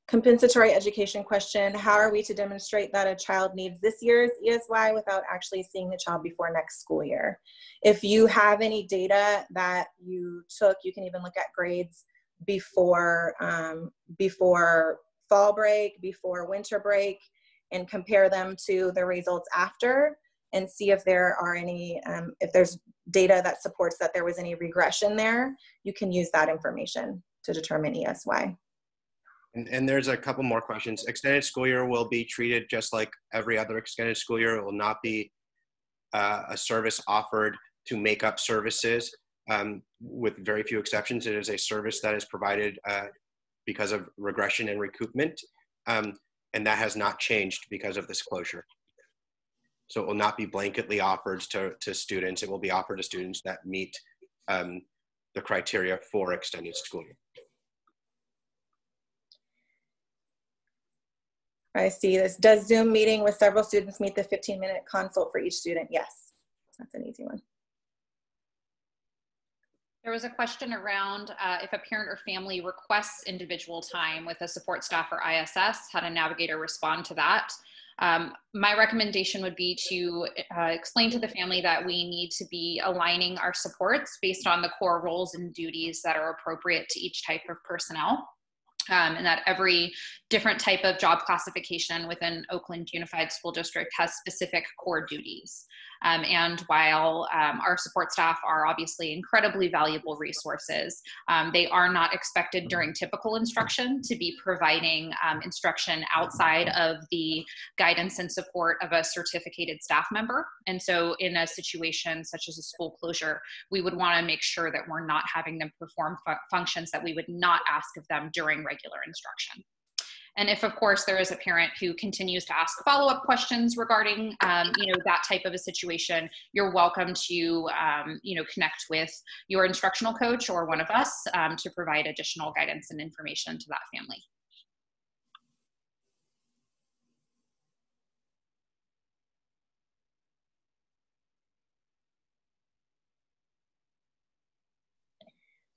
Compensatory education question how are we to demonstrate that a child needs this year's esy without actually seeing the child before next school year? If you have any data that you took you can even look at grades before um, before fall break before winter break and compare them to the results after and see if there are any um, if there's data that supports that there was any regression there you can use that information to determine esy And, and there's a couple more questions. Extended school year will be treated just like every other extended school year. It will not be uh, a service offered to make up services um, with very few exceptions. It is a service that is provided uh, because of regression and recoupment. Um, and that has not changed because of this closure. So it will not be blanketly offered to, to students. It will be offered to students that meet um, the criteria for extended school year. I see this. Does Zoom meeting with several students meet the 15 minute consult for each student? Yes, that's an easy one. There was a question around uh, if a parent or family requests individual time with a support staff or ISS, how to navigate or respond to that. Um, my recommendation would be to uh, explain to the family that we need to be aligning our supports based on the core roles and duties that are appropriate to each type of personnel um, and that every different type of job classification within Oakland Unified School District has specific core duties. Um, and while um, our support staff are obviously incredibly valuable resources, um, they are not expected during typical instruction to be providing um, instruction outside of the guidance and support of a certificated staff member. And so, in a situation such as a school closure, we would want to make sure that we're not having them perform fu functions that we would not ask of them during regular instruction. And if, of course, there is a parent who continues to ask follow-up questions regarding, um, you know, that type of a situation, you're welcome to, um, you know, connect with your instructional coach or one of us um, to provide additional guidance and information to that family.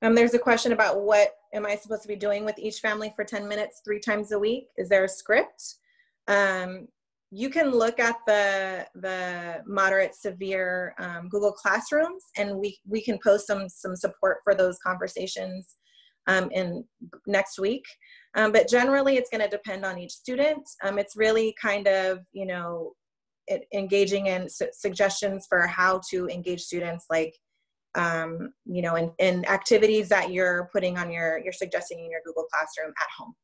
Um, there's a question about what am I supposed to be doing with each family for 10 minutes, three times a week? Is there a script? Um, you can look at the the moderate severe um, Google Classrooms, and we we can post some some support for those conversations um, in next week. Um, but generally, it's going to depend on each student. Um, it's really kind of you know it, engaging in su suggestions for how to engage students, like um, you know, in, in activities that you're putting on your, you're suggesting in your Google Classroom at home.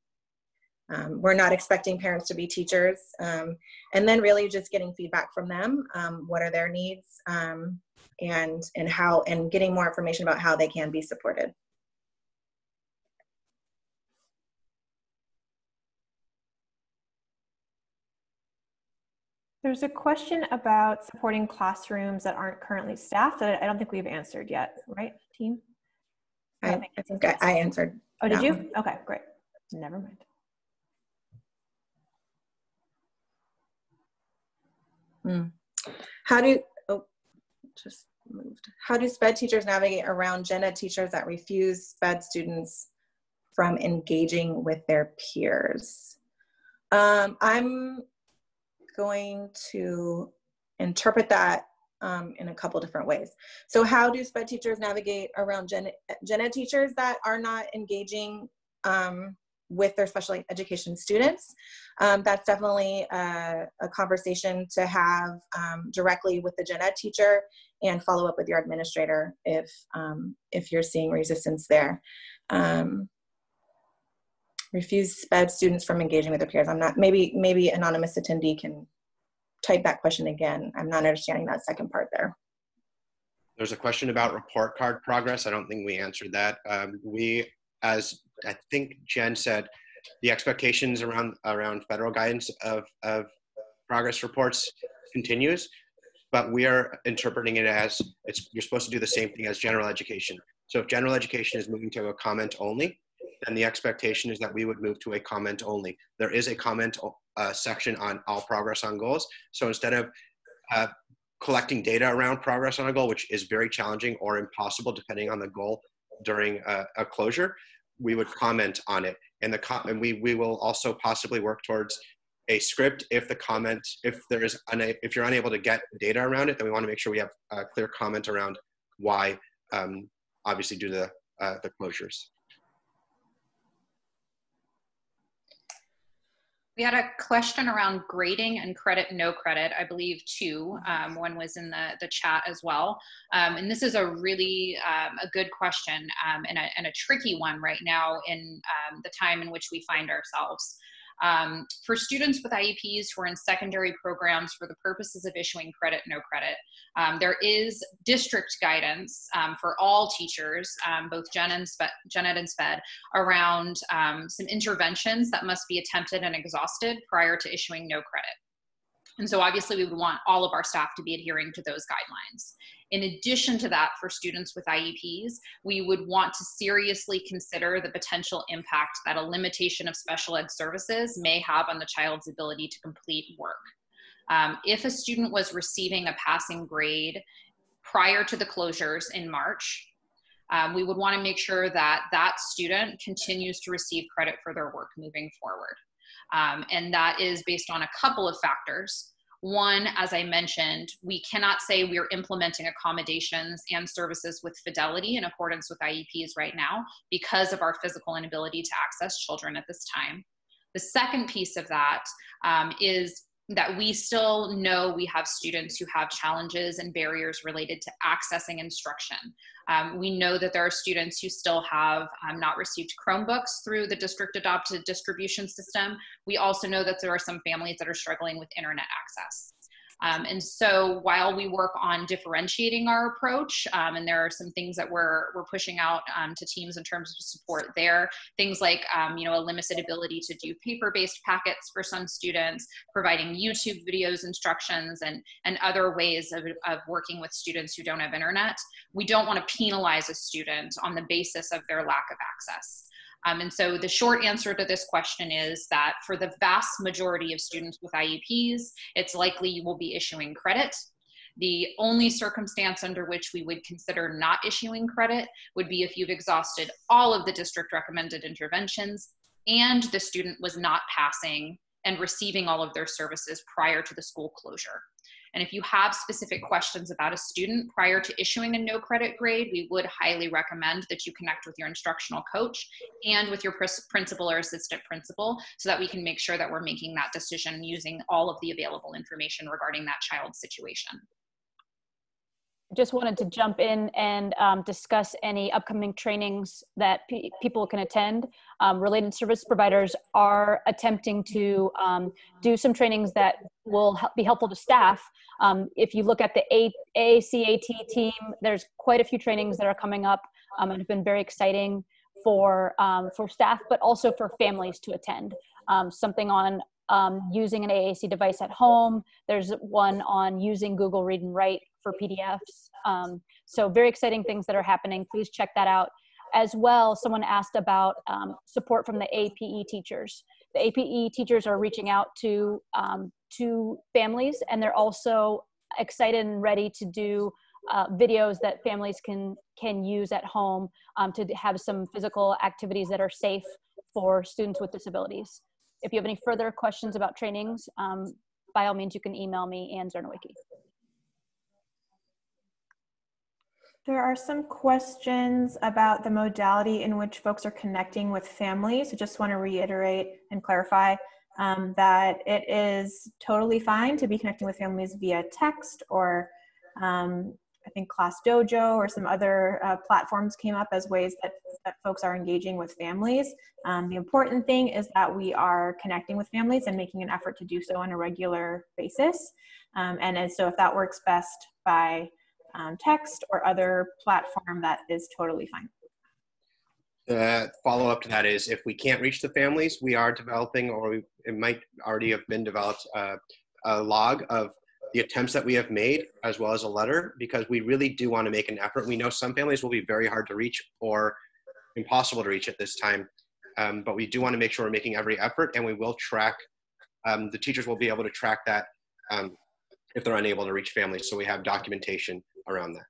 Um, we're not expecting parents to be teachers. Um, and then really just getting feedback from them. Um, what are their needs? Um, and, and how, and getting more information about how they can be supported. There's a question about supporting classrooms that aren't currently staffed that I don't think we've answered yet, right, team? I, I, I think I, I, answered. Oh, did you? One. Okay, great. Never mind. Hmm. How do, oh, just moved. How do SPED teachers navigate around gen ed teachers that refuse SPED students from engaging with their peers? Um, I'm going to interpret that um, in a couple different ways. So how do SPED teachers navigate around gen, gen ed teachers that are not engaging um, with their special education students? Um, that's definitely a, a, conversation to have um, directly with the gen ed teacher and follow up with your administrator if, um, if you're seeing resistance there. Um, refuse SPED students from engaging with their peers. I'm not, maybe, maybe anonymous attendee can type that question again. I'm not understanding that second part there. There's a question about report card progress. I don't think we answered that. Um, we, as I think Jen said, the expectations around around federal guidance of, of progress reports continues, but we are interpreting it as it's you're supposed to do the same thing as general education. So if general education is moving to a comment only, then the expectation is that we would move to a comment only. There is a comment uh, section on all progress on goals. So instead of uh, collecting data around progress on a goal, which is very challenging or impossible depending on the goal during a, a closure, we would comment on it. And the com- and we we will also possibly work towards a script if the comment if there is una- if you're unable to get data around it, then we want to make sure we have a clear comment around why. Um, obviously, due to the, uh, the closures. We had a question around grading and credit, no credit, I believe two. Um, one was in the, the chat as well. Um, and this is a really um, a good question um, and, a, and a tricky one right now in um, the time in which we find ourselves. Um, for students with IEPs who are in secondary programs for the purposes of issuing credit, no credit, um, there is district guidance um, for all teachers, um, both gen, and gen ed and SPED, around um, some interventions that must be attempted and exhausted prior to issuing no credit. And so obviously we would want all of our staff to be adhering to those guidelines. In addition to that, for students with IEPs, we would want to seriously consider the potential impact that a limitation of special ed services may have on the child's ability to complete work. Um, if a student was receiving a passing grade prior to the closures in March, um, we would want to make sure that that student continues to receive credit for their work moving forward. Um, and that is based on a couple of factors. One, as I mentioned, we cannot say we're implementing accommodations and services with fidelity in accordance with IEPs right now because of our physical inability to access children at this time. The second piece of that um, is that we still know we have students who have challenges and barriers related to accessing instruction. Um, we know that there are students who still have um, not received Chromebooks through the district adopted distribution system. We also know that there are some families that are struggling with internet access. Um, and so while we work on differentiating our approach, um, and there are some things that we're, we're pushing out um, to teams in terms of support there, things like, um, you know, a limited ability to do paper-based packets for some students, providing YouTube videos instructions and, and other ways of, of working with students who don't have internet. We don't want to penalize a student on the basis of their lack of access. Um, and so the short answer to this question is that for the vast majority of students with IEPs, it's likely you will be issuing credit. The only circumstance under which we would consider not issuing credit would be if you've exhausted all of the district recommended interventions and the student was not passing and receiving all of their services prior to the school closure. And if you have specific questions about a student prior to issuing a no credit grade, we would highly recommend that you connect with your instructional coach and with your principal or assistant principal so that we can make sure that we're making that decision using all of the available information regarding that child's situation just wanted to jump in and um, discuss any upcoming trainings that pe people can attend. Um, related service providers are attempting to um, do some trainings that will help be helpful to staff. Um, if you look at the A AACAT team, there's quite a few trainings that are coming up um, and have been very exciting for um, for staff, but also for families to attend. something on um, using an AAC device at home. There's one on using Google Read and Write for PDFs. Um, so very exciting things that are happening. Please check that out. As well, someone asked about um, support from the APE teachers. The APE teachers are reaching out to um, to families, and they're also excited and ready to do uh, videos that families can can use at home um, to have some physical activities that are safe for students with disabilities. If you have any further questions about trainings, um, by all means, you can email me, Ann Czerniewicki. There are some questions about the modality in which folks are connecting with families. I just want to reiterate and clarify um, that it is totally fine to be connecting with families via text or um, I think Class Dojo or some other uh, platforms came up as ways that, that folks are engaging with families. Um, the important thing is that we are connecting with families and making an effort to do so on a regular basis. Um, and, and so if that works best by um, text or other platform, that is totally fine. The follow up to that is if we can't reach the families, we are developing, or we, it might already have been developed, uh, a log of the attempts that we have made as well as a letter because we really do want to make an effort. We know some families will be very hard to reach or impossible to reach at this time, um, but we do want to make sure we're making every effort and we will track, um, the teachers will be able to track that um, if they're unable to reach families. So we have documentation around that.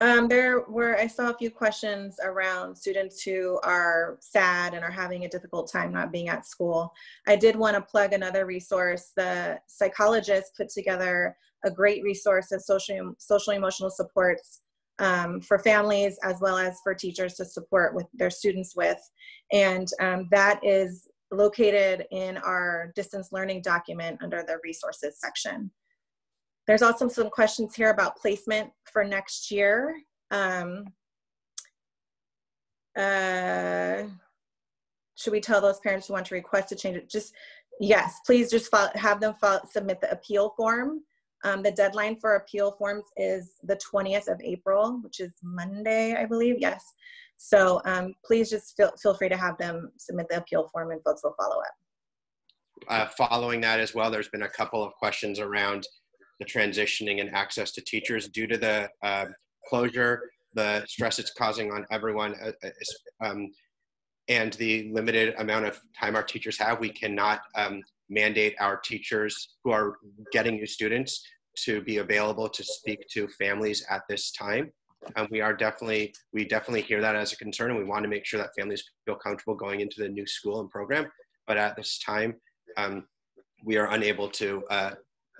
Um, there were, I saw a few questions around students who are sad and are having a difficult time not being at school. I did want to plug another resource. The psychologist put together a great resource of social, social emotional supports um, for families as well as for teachers to support with their students with. And um, that is located in our distance learning document under the resources section. There's also some questions here about placement for next year. Um, uh, should we tell those parents who want to request a change? Just yes, please just file, have them file, submit the appeal form. Um, the deadline for appeal forms is the 20th of April, which is Monday, I believe. Yes. So um, please just feel, feel free to have them submit the appeal form and folks will follow up. Uh, following that as well, there's been a couple of questions around the transitioning and access to teachers due to the uh, closure, the stress it's causing on everyone, uh, uh um, and the limited amount of time our teachers have. We cannot um, mandate our teachers who are getting new students to be available to speak to families at this time. And we are definitely, we definitely hear that as a concern and we want to make sure that families feel comfortable going into the new school and program. But at this time, um, we are unable to uh,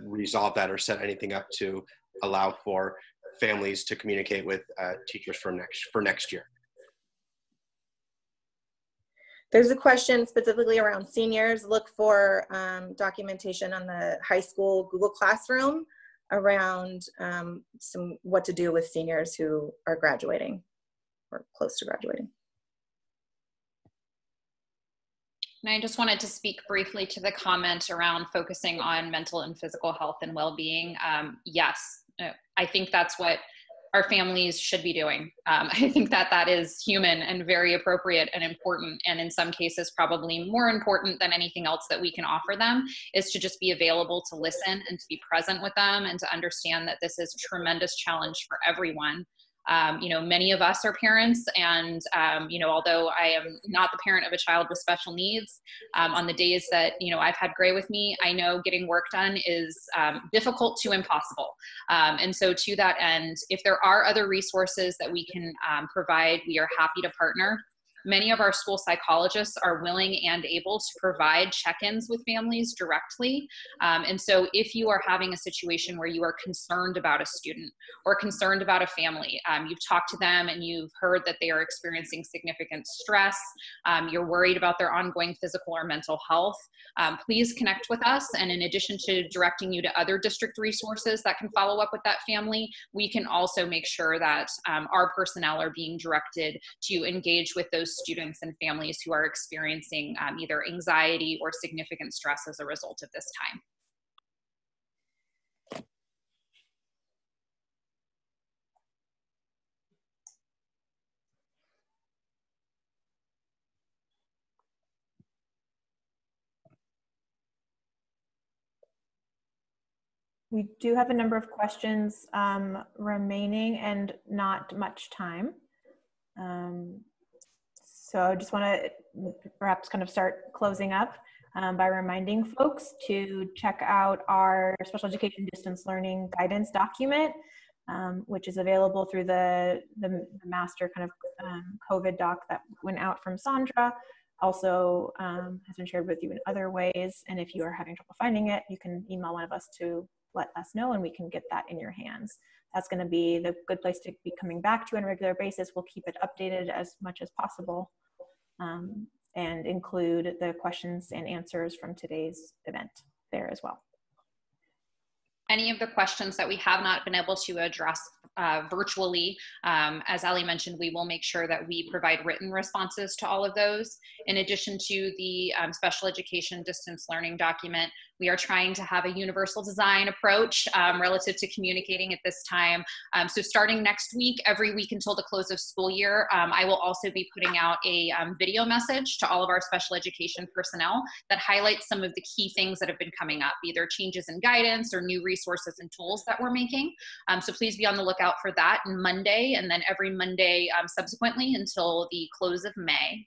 resolve that or set anything up to allow for families to communicate with uh, teachers for next, for next year. There's a question specifically around seniors. Look for um, documentation on the high school Google Classroom around um, some what to do with seniors who are graduating or close to graduating. And I just wanted to speak briefly to the comment around focusing on mental and physical health and well-being. Um, yes, uh, I think that's what our families should be doing. Um, I think that that is human and very appropriate and important, and in some cases, probably more important than anything else that we can offer them is to just be available to listen and to be present with them and to understand that this is a tremendous challenge for everyone. Um, you know, many of us are parents, and um, you know, although I am not the parent of a child with special needs, um, on the days that you know I've had Gray with me, I know getting work done is um, difficult to impossible. Um, and so, to that end, if there are other resources that we can um, provide, we are happy to partner. Many of our school psychologists are willing and able to provide check ins with families directly. Um, and so, if you are having a situation where you are concerned about a student or concerned about a family, um, you've talked to them and you've heard that they are experiencing significant stress, um, you're worried about their ongoing physical or mental health, um, please connect with us. And in addition to directing you to other district resources that can follow up with that family, we can also make sure that um, our personnel are being directed to engage with those students and families who are experiencing um, either anxiety or significant stress as a result of this time. We do have a number of questions um, remaining and not much time. Um, so I just want to perhaps kind of start closing up um, by reminding folks to check out our special education distance learning guidance document, um, which is available through the, the, the master kind of um, COVID doc that went out from Sandra. Also um, has been shared with you in other ways. And if you are having trouble finding it, you can email one of us to let us know and we can get that in your hands. That's going to be the good place to be coming back to on a regular basis. We'll keep it updated as much as possible um, and include the questions and answers from today's event there as well. Any of the questions that we have not been able to address uh, virtually. Um, as Ali mentioned, we will make sure that we provide written responses to all of those. In addition to the um, special education distance learning document, we are trying to have a universal design approach um, relative to communicating at this time. Um, so starting next week, every week until the close of school year, um, I will also be putting out a um, video message to all of our special education personnel that highlights some of the key things that have been coming up, either changes in guidance or new resources and tools that we're making. Um, so please be on the lookout for that Monday and then every Monday um, subsequently until the close of May.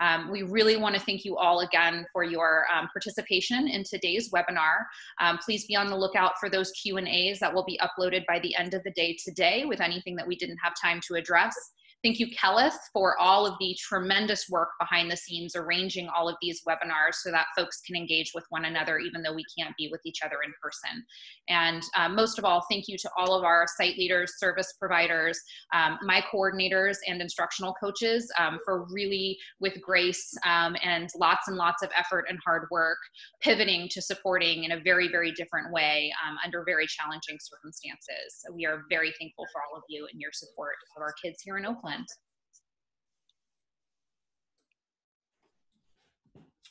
Um, we really want to thank you all again for your um, participation in today's webinar. Um, please be on the lookout for those Q&As that will be uploaded by the end of the day today with anything that we didn't have time to address. Thank you, Kelleth, for all of the tremendous work behind the scenes, arranging all of these webinars so that folks can engage with one another, even though we can't be with each other in person. And uh, most of all, thank you to all of our site leaders, service providers, um, my coordinators, and instructional coaches um, for really, with grace um, and lots and lots of effort and hard work, pivoting to supporting in a very, very different way um, under very challenging circumstances. So we are very thankful for all of you and your support of our kids here in Oakland.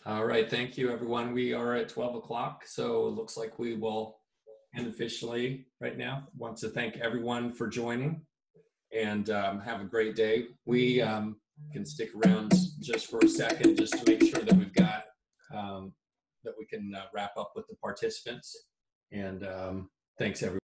All right, thank you, everyone. We are at 12 o'clock, so it looks like we will end officially right now. Want to thank everyone for joining and um, have a great day. We um, can stick around just for a second just to make sure that we've got, um, that we can uh, wrap up with the participants. And um, thanks, everyone.